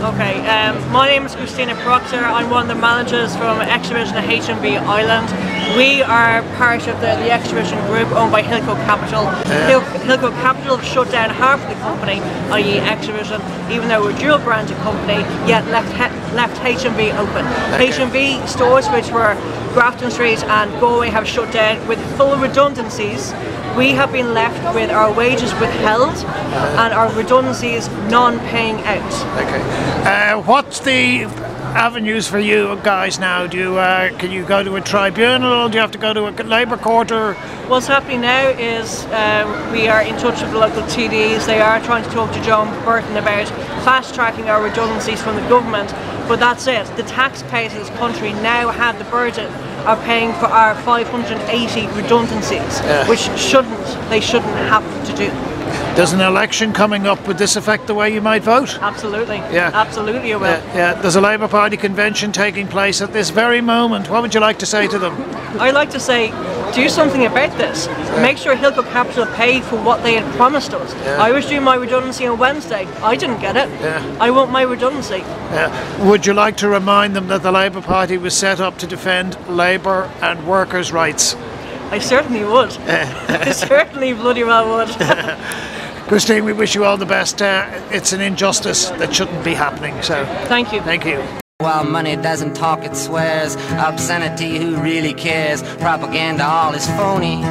Okay, um, my name is Christina Proctor. I'm one of the managers from Xtravision at HMV Ireland. We are part of the, the Xtravision group owned by Hilco Capital. Hil- Hilco Capital shut down half of the company, i.e. Xtravision, even though we're a dual branded company, yet left, left HMV open. HMV stores which were Grafton Street and Galway have shut down with full redundancies. We have been left with our wages withheld and our redundancies non-paying out. Okay. Uh, what's the avenues for you guys now? Do you uh, can you go to a tribunal? Do you have to go to a labour court or? What's happening now is um, we are in touch with the local TDs. They are trying to talk to Joan Burton about fast tracking our redundancies from the government. But that's it. The taxpayers of this country now have the burden of paying for our 580 redundancies, which shouldn't they shouldn't have to do. Does an election coming up would this affect the way you might vote? Absolutely. Yeah. Absolutely, it will. Yeah, yeah. There's a Labour Party convention taking place at this very moment. What would you like to say to them? I'd like to say, do something about this. Make sure Hilco Capital pay for what they had promised us. I was doing my redundancy on Wednesday. I didn't get it. Yeah. I want my redundancy. Uh, would you like to remind them that the Labour Party was set up to defend labour and workers' rights? I certainly would. I certainly bloody well would. Christine, we wish you all the best. Uh, it's an injustice that shouldn't be happening. So, Thank you. thank you. While money doesn't talk, it swears. Obscenity, who really cares? Propaganda, all is phony.